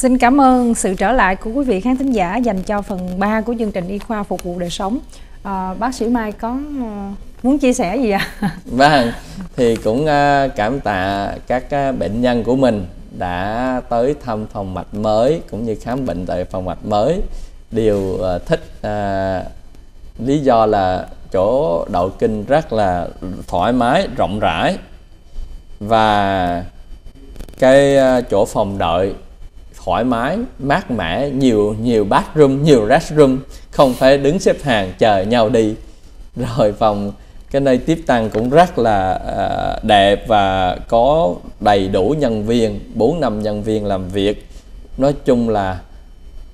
Xin cảm ơn sự trở lại của quý vị khán thính giả dành cho phần 3 của chương trình y khoa phục vụ đời sống. À, bác sĩ Mai có ờ, muốn chia sẻ gì ạ? À? Vâng, thì cũng ờ, cảm tạ các ờ, bệnh nhân của mình đã tới thăm phòng mạch mới cũng như khám bệnh tại phòng mạch mới đều thích à, lý do là chỗ đậu kinh rất là thoải mái rộng rãi và cái chỗ phòng đợi thoải mái mát mẻ nhiều nhiều bathroom nhiều restroom không phải đứng xếp hàng chờ nhau đi. Rồi phòng cái nơi tiếp tăng cũng rất là uh, đẹp và có đầy đủ nhân viên 4 năm nhân viên làm việc. Nói chung là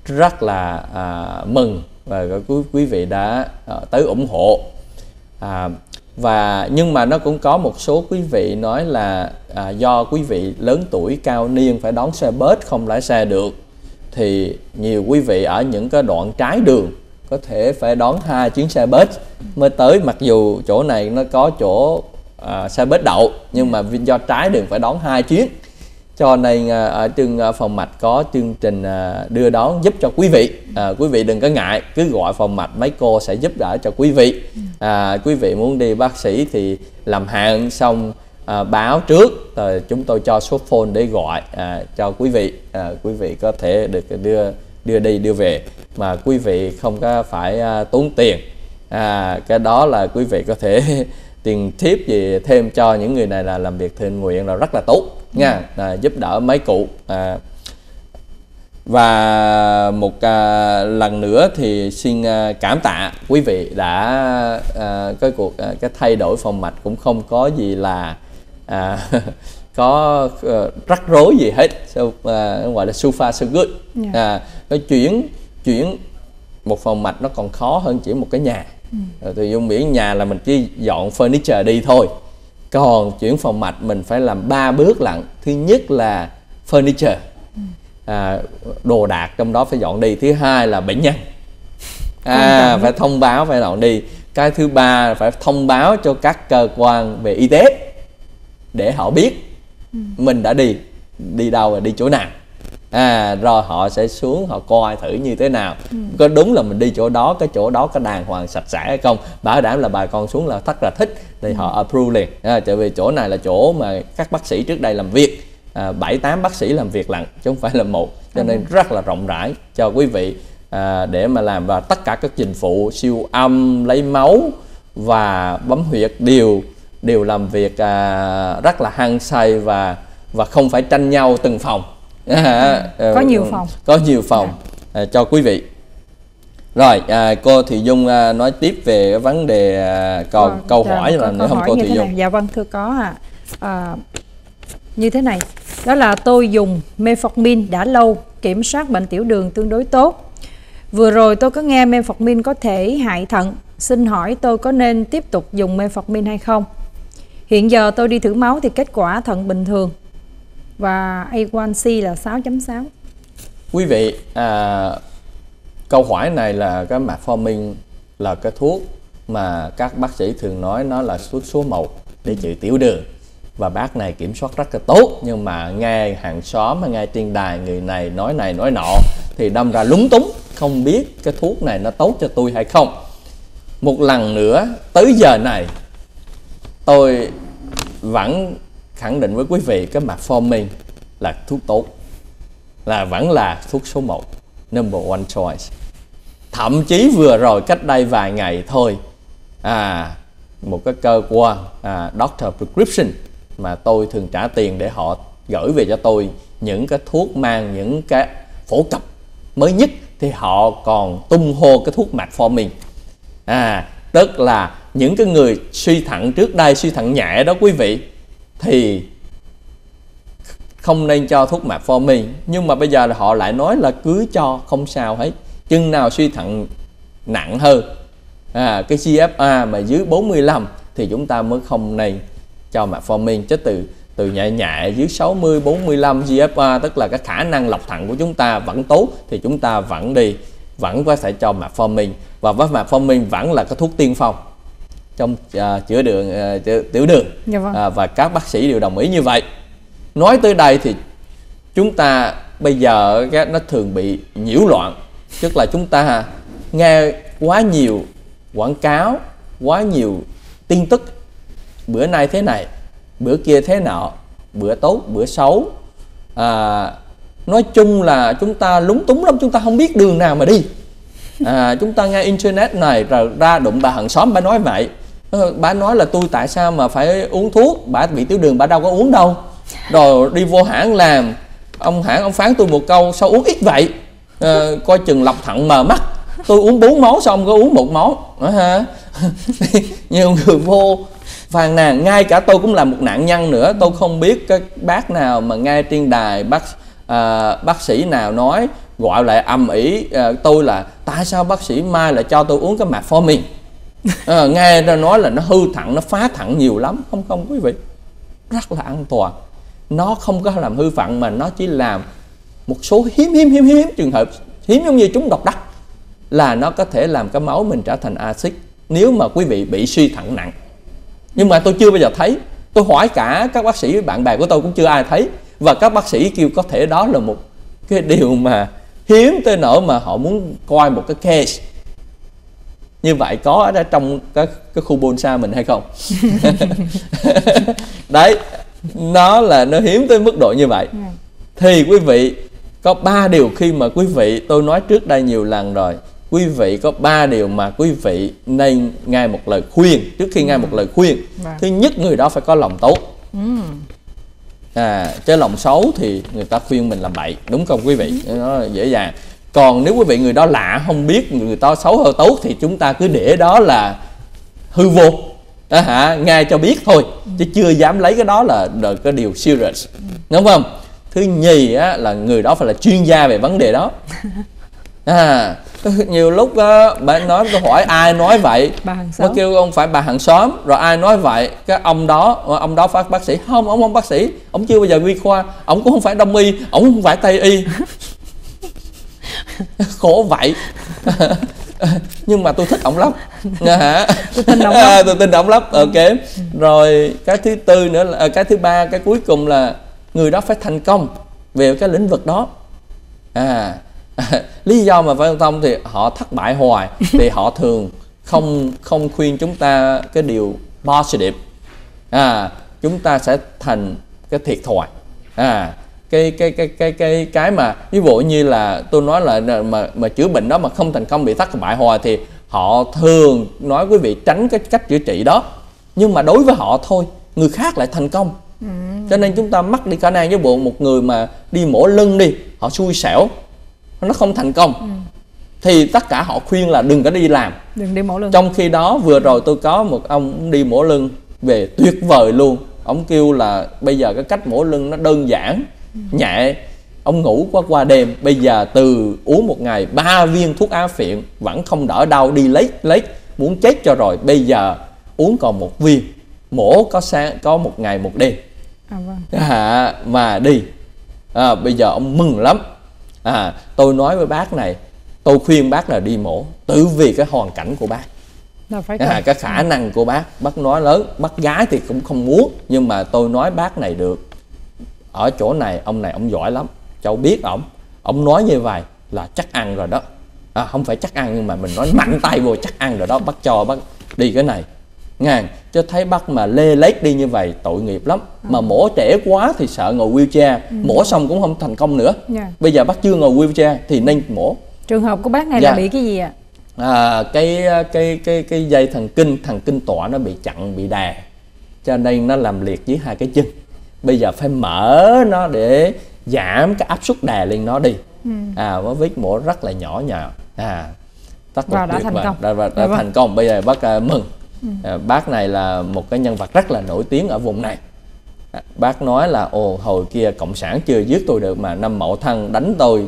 rất là uh, mừng và quý quý vị đã uh, tới ủng hộ. Uh, và nhưng mà nó cũng có một số quý vị nói là à, do quý vị lớn tuổi cao niên phải đón xe bus không lái xe được thì nhiều quý vị ở những cái đoạn trái đường có thể phải đón hai chuyến xe bus mới tới. Mặc dù chỗ này nó có chỗ à, xe bus đậu nhưng mà do trái đường phải đón hai chuyến cho nên à, ở trường à, phòng mạch có chương trình à, đưa đón giúp cho quý vị. À, quý vị đừng có ngại cứ gọi phòng mạch mấy cô sẽ giúp đỡ cho quý vị. À, quý vị muốn đi bác sĩ thì làm hạn xong à, báo trước rồi chúng tôi cho số phone để gọi à, cho quý vị. À, quý vị có thể được đưa đưa đi đưa về. Mà quý vị không có phải à, tốn tiền. À, cái đó là quý vị có thể tiền thiếp gì thêm cho những người này là làm việc thiện nguyện là rất là tốt nha. À, giúp đỡ mấy cụ. À, và một à, lần nữa thì xin à, cảm tạ quý vị đã à, cái cuộc à, cái thay đổi phòng mạch cũng không có gì là à, có uh, rắc rối gì hết. So, uh, gọi là so far so good. Yeah. Dạ. à, cái chuyển chuyển một phòng mạch nó còn khó hơn chỉ một cái nhà ừ. thì dung miễn nhà là mình chỉ dọn furniture đi thôi còn chuyển phòng mạch mình phải làm ba bước lận thứ nhất là furniture ừ. à, đồ đạc trong đó phải dọn đi thứ hai là bệnh nhân à, phải thông báo phải dọn đi cái thứ ba là phải thông báo cho các cơ quan về y tế để họ biết ừ. mình đã đi đi đâu và đi chỗ nào à rồi họ sẽ xuống họ coi thử như thế nào. Ừ. có đúng là mình đi chỗ đó cái chỗ đó có đàng hoàng sạch sẽ hay không? Bảo đảm là bà con xuống là rất là thích thì ừ. họ approve liền. À, tại vì chỗ này là chỗ mà các bác sĩ trước đây làm việc. À, bảy à, tám bác sĩ làm việc lận chứ không phải là một. Cho nên ừ. rất là rộng rãi cho quý vị à, để mà làm. Và tất cả các dịch vụ siêu âm lấy máu và bấm huyệt đều đều làm việc à, rất là hăng say và và không phải tranh nhau từng phòng à, có nhiều phòng. có nhiều phòng. À, cho quý vị. Rồi à, cô Thị Dung à, nói tiếp về vấn đề à, câu à, câu hỏi là nếu không cô Thị Dung. này. dạ vâng thưa có à, à như thế này. Đó là tôi dùng metformin đã lâu kiểm soát bệnh tiểu đường tương đối tốt. Vừa rồi tôi có nghe metformin có thể hại thận. Xin hỏi tôi có nên tiếp tục dùng metformin hay không? Hiện giờ tôi đi thử máu thì kết quả thận bình thường và A1C là 6.6 quý vị à, câu hỏi này là cái metformin là cái thuốc mà các bác sĩ thường nói nó là thuốc số 1 để trị tiểu đường. Và bác này kiểm soát rất là tốt nhưng mà nghe hàng xóm hay nghe trên đài người này nói này nói nọ thì đâm ra lúng túng không biết cái thuốc này nó tốt cho tôi hay không. Một lần nữa tới giờ này tôi vẫn khẳng định với quý vị cái mặt metformin là thuốc tốt là vẫn là thuốc số 1 number one choice. Thậm chí vừa rồi cách đây vài ngày thôi à một cái cơ quan à, doctor prescription mà tôi thường trả tiền để họ gửi về cho tôi những cái thuốc mang những cái phổ cập mới nhất thì họ còn tung hô cái thuốc metformin à tức là những cái người suy thận trước đây suy thận nhẹ đó quý vị thì không nên cho thuốc metformin nhưng mà bây giờ họ lại nói là cứ cho không sao hết. Chừng nào suy thận nặng hơn. À, cái CFA mà dưới 45 thì chúng ta mới không nên cho metformin chứ từ từ nhẹ nhẹ dưới 60 45 GFA tức là cái khả năng lọc thận của chúng ta vẫn tốt thì chúng ta vẫn đi vẫn có thể cho metformin và với metformin vẫn là cái thuốc tiên phong trong uh, chữa đường uh, tiểu đường. Dạ vâng. uh, và các bác sĩ đều đồng ý như vậy. Nói tới đây thì chúng ta bây giờ cái nó thường bị nhiễu loạn. Tức là chúng ta nghe quá nhiều quảng cáo quá nhiều tin tức. Bữa nay thế này bữa kia thế nọ bữa tốt bữa xấu. À, nói chung là chúng ta lúng túng lắm chúng ta không biết đường nào mà đi. À, chúng ta nghe internet này rồi ra đụng bà hàng xóm bà nói vậy Ờ, bà nói là tôi tại sao mà phải uống thuốc? Bà bị tiểu đường bà đâu có uống đâu. Rồi đi vô hãng làm. Ông hãng ông phán tôi một câu sao uống ít vậy? À, coi chừng lọc thận mờ mắt. Tôi uống bốn máu xong có uống một máu đó ha nhiều người vô phàn nàn. Ngay cả tôi cũng là một nạn nhân nữa. Tôi không biết cái bác nào mà ngay trên đài bác à, bác sĩ nào nói gọi lại âm ỉ à, tôi là tại sao bác sĩ mai lại cho tôi uống cái mạc metformin? À, nghe nó nói là nó hư thẳng nó phá thẳng nhiều lắm. Không không quý vị. Rất là an toàn. Nó không có làm hư phận mà nó chỉ làm một số hiếm hiếm hiếm hiếm trường hợp. Hiếm giống như chúng độc đắc là nó có thể làm cái máu mình trở thành axit nếu mà quý vị bị suy thận nặng. Nhưng mà tôi chưa bao giờ thấy. Tôi hỏi cả các bác sĩ bạn bè của tôi cũng chưa ai thấy. Và các bác sĩ kêu có thể đó là một cái điều mà hiếm tới nỗi mà họ muốn coi một cái case như vậy có ở trong cái, cái khu bonsai mình hay không? Đấy nó là nó hiếm tới mức độ như vậy. Dạ. thì quý vị có ba điều khi mà quý vị tôi nói trước đây nhiều lần rồi quý vị có ba điều mà quý vị nên nghe một lời khuyên trước khi nghe một lời khuyên. Vâng. thứ nhất người đó phải có lòng tốt. À cái lòng xấu thì người ta khuyên mình làm bậy đúng không quý vị? Nó dễ dàng còn nếu quý vị người đó lạ không biết người ta xấu hay tốt thì chúng ta cứ để đó là hư vô. Đó hả? Nghe cho biết thôi chứ chưa dám lấy cái đó là, là cái điều serious. Đúng không? Thứ nhì á, là người đó phải là chuyên gia về vấn đề đó. À nhiều lúc uh, bạn nói tôi hỏi ai nói vậy? Nó kêu ông phải bà hàng xóm. Rồi ai nói vậy? Cái ông đó ông đó phát bác sĩ. Không ông không bác sĩ. Ông chưa bao giờ vi khoa. Ông cũng không phải đông y ông không phải tây y khổ vậy. Nhưng mà tôi thích ổng lắm. Hả? Tôi tin ổng lắm. Tôi tin ổng lắm. Ok. Rồi cái thứ tư nữa là cái thứ ba cái cuối cùng là người đó phải thành công về cái lĩnh vực đó. À lý do mà phải thông thì họ thất bại hoài thì họ thường không không khuyên chúng ta cái điều positive. À chúng ta sẽ thành cái thiệt thòi. À cái cái cái cái cái cái mà ví dụ như là tôi nói là mà mà chữa bệnh đó mà không thành công bị thất bại hoài thì họ thường nói quý vị tránh cái cách chữa trị đó nhưng mà đối với họ thôi người khác lại thành công ừ. cho nên chúng ta mất đi khả năng với bộ một người mà đi mổ lưng đi họ xui xẻo nó không thành công ừ. thì tất cả họ khuyên là đừng có đi làm đừng đi mổ lưng trong khi đó vừa rồi tôi có một ông đi mổ lưng về tuyệt vời luôn ông kêu là bây giờ cái cách mổ lưng nó đơn giản. Nhẹ ông ngủ quá qua đêm bây giờ từ uống một ngày ba viên thuốc á phiện vẫn không đỡ đau đi lấy lấy muốn chết cho rồi bây giờ uống còn một viên mổ có sáng có một ngày một đêm. À, vâng. à, mà đi. À, bây giờ ông mừng lắm. À, tôi nói với bác này tôi khuyên bác là đi mổ tự vì cái hoàn cảnh của bác. Phải à, cái khả năng của bác bác nói lớn bác gái thì cũng không muốn nhưng mà tôi nói bác này được ở chỗ này ông này ông giỏi lắm. Cháu biết ổng. Ông nói như vậy là chắc ăn rồi đó. À, không phải chắc ăn nhưng mà mình nói mạnh tay vô chắc ăn rồi đó. Bác cho bác đi cái này. Ngàn cho thấy bác mà lê lết đi như vậy tội nghiệp lắm. À. mà mổ trẻ quá thì sợ ngồi wheelchair. Ừ. mổ xong cũng không thành công nữa. Yeah. Dạ. bây giờ bác chưa ngồi wheelchair thì nên mổ. Trường hợp của bác này dạ. là bị cái gì ạ? À, cái cái cái cái dây thần kinh thần kinh tọa nó bị chặn bị đè. Cho nên nó làm liệt dưới hai cái chân bây giờ phải mở nó để giảm cái áp suất đè lên nó đi. Ừ. à nó vết mổ rất là nhỏ nhỏ à tất và đã thành công. Đã, đã, đã, đã thành công. Bây giờ bác uh, mừng. Ừ. bác này là một cái nhân vật rất là nổi tiếng ở vùng này. À, bác nói là ồ hồi kia cộng sản chưa giết tôi được mà năm mậu thân đánh tôi.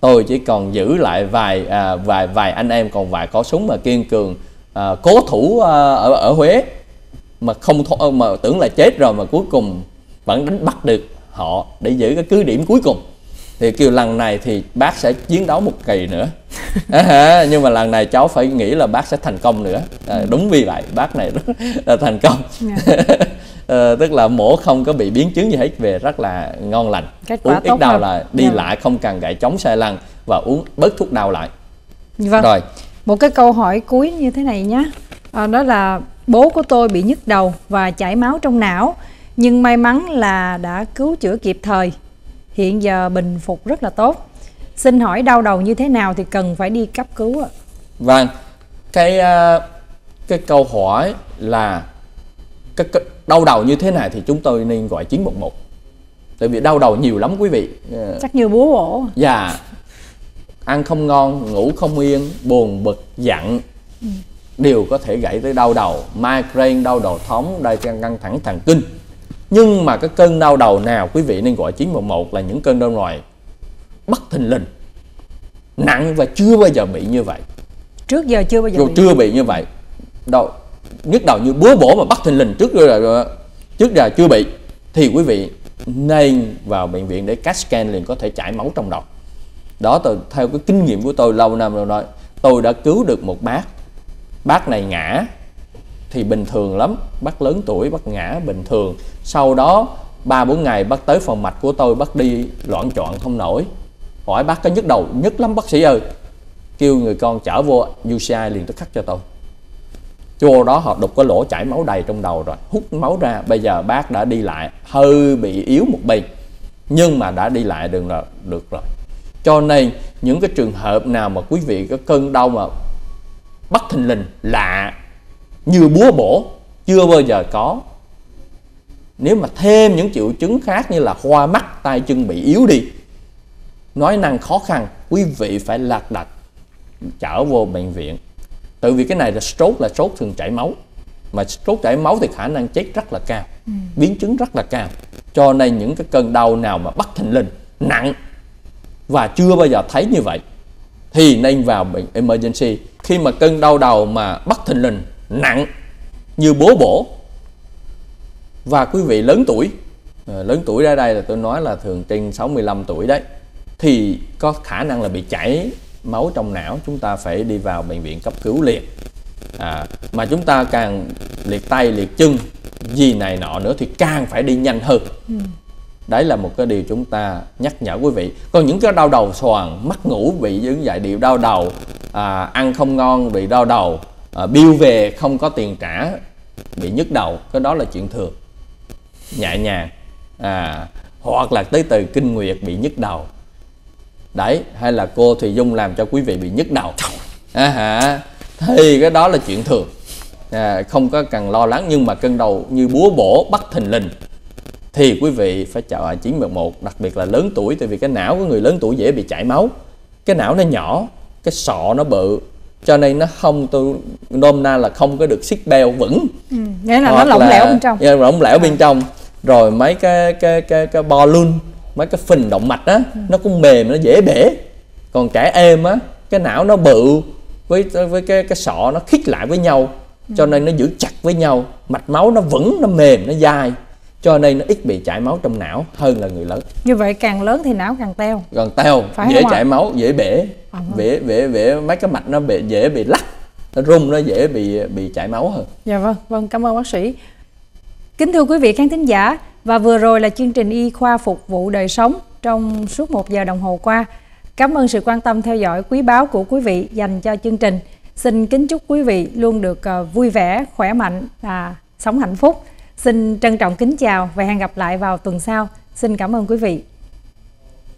Tôi chỉ còn giữ lại vài à, vài vài anh em còn vài có súng mà kiên cường à, cố thủ à, ở ở Huế. Mà không th- mà tưởng là chết rồi mà cuối cùng vẫn đánh bắt được họ để giữ cái cứ điểm cuối cùng thì kêu lần này thì bác sẽ chiến đấu một kỳ nữa à, nhưng mà lần này cháu phải nghĩ là bác sẽ thành công nữa à, đúng vì vậy bác này rất là thành công yeah. Ờ, tức là mổ không có bị biến chứng gì hết về rất là ngon lành Kết uống ít đau hơn. là đi Dạ. lại không cần gãy chống xe lăn và uống bớt thuốc đau lại Vâng. rồi Một cái câu hỏi cuối như thế này nhé. À, đó là bố của tôi bị nhức đầu và chảy máu trong não, nhưng may mắn là đã cứu chữa kịp thời. Hiện giờ bình phục rất là tốt. Xin hỏi đau đầu như thế nào thì cần phải đi cấp cứu ạ? Vâng, cái à, cái câu hỏi là cái, cái đau đầu như thế này thì chúng tôi nên gọi 911. Tại vì đau đầu nhiều lắm quý vị. Ờ, Chắc như búa bổ. Và ăn không ngon, ngủ không yên, buồn bực, giận đều có thể gãy tới đau đầu, migraine, đau đầu thống, đai căng thẳng thần kinh. Nhưng mà cái cơn đau đầu nào quý vị nên gọi 911 là những cơn đau ngoài bất thình lình, nặng và chưa bao giờ bị như vậy Trước giờ chưa bao giờ rồi bị. chưa bị như vậy đầu nhức đầu như búa bổ mà bắt thình lình trước giờ trước giờ chưa bị thì quý vị nên vào bệnh viện để CAT scan liền có thể chảy máu trong đầu đó tôi theo cái kinh nghiệm của tôi lâu năm rồi nói tôi đã cứu được một bác bác này ngã thì bình thường lắm. Bác lớn tuổi, bác ngã bình thường. Sau đó, ba, bốn ngày bác tới phòng mạch của tôi, bác đi loạn trọn không nổi. Hỏi bác có nhức đầu nhức lắm, bác sĩ ơi. Kêu người con chở vô UCI liền tức khắc cho tôi. Vô đó họ đục cái lỗ chảy máu đầy trong đầu rồi, hút máu ra. Bây giờ bác đã đi lại, hơi bị yếu một bên, nhưng mà đã đi lại được rồi được rồi. Cho nên, những cái trường hợp nào mà quý vị có cơn đau mà bất thình lình, lạ như búa bổ chưa bao giờ có. Nếu mà thêm những triệu chứng khác như là hoa mắt tay chân bị yếu đi nói năng khó khăn quý vị phải lạc đặt chở vô bệnh viện. Tại vì cái này là stroke là stroke thường chảy máu. Mà stroke chảy máu thì khả năng chết rất là cao biến chứng rất là cao. Cho nên những cái cơn đau nào mà bất thình lình nặng và chưa bao giờ thấy như vậy thì nên vào bệnh emergency. Khi mà cơn đau đầu mà bất thình lình nặng như bố bổ. Và quý vị lớn tuổi ờ, lớn tuổi ra đây là tôi nói là thường trên 65 tuổi đấy thì có khả năng là bị chảy máu trong não chúng ta phải đi vào bệnh viện cấp cứu liền. À, mà chúng ta càng liệt tay liệt chân gì này nọ nữa thì càng phải đi nhanh hơn. Đấy là một cái điều chúng ta nhắc nhở quý vị. Còn những cái đau đầu xoàn mất ngủ bị những dại điệu đau đầu à, ăn không ngon bị đau đầu Ờ, à, bill về không có tiền trả bị nhức đầu cái đó là chuyện thường. Nhẹ nhàng à, hoặc là tới từ kinh nguyệt bị nhức đầu. Đấy hay là cô Thùy Dung làm cho quý vị bị nhức đầu. À, hả thì cái đó là chuyện thường. À, không có cần lo lắng nhưng mà cơn đầu như búa bổ bắt thình lình thì quý vị phải chọn 911 đặc biệt là lớn tuổi tại vì cái não của người lớn tuổi dễ bị chảy máu. Cái não nó nhỏ cái sọ nó bự cho nên nó không tôi nôm na là không có được xích beo vững. Ừ, nghĩa là nó lỏng là- lẻo bên trong. dạ, lỏng lẻo bên trong. Rồi mấy cái cái cái cái bo luôn mấy cái phình động mạch á nó cũng mềm nó dễ bể. Còn trẻ em á cái não nó bự với với cái cái sọ nó khít lại với nhau. Cho nên nó giữ chặt với nhau. Mạch máu nó vững nó mềm nó dai cho nên nó ít bị chảy máu trong não hơn là người lớn Như vậy càng lớn thì não càng teo. còn teo Phải dễ chảy máu dễ bể À, bể bể bể mấy cái mạch nó bị dễ bị lắc nó rung nó dễ bị bị chảy máu hơn Dạ vâng, vâng cảm ơn bác sĩ. Kính thưa quý vị khán thính giả, và vừa rồi là chương trình y khoa phục vụ đời sống trong suốt một giờ đồng hồ qua. Cảm ơn sự quan tâm theo dõi quý báu của quý vị dành cho chương trình. Xin kính chúc quý vị luôn được ờ, vui vẻ, khỏe mạnh và sống hạnh phúc. Xin trân trọng kính chào và hẹn gặp lại vào tuần sau. Xin cảm ơn quý vị.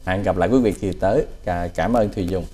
hẹn gặp lại quý vị kỳ tới Cả- cảm ơn thùy dung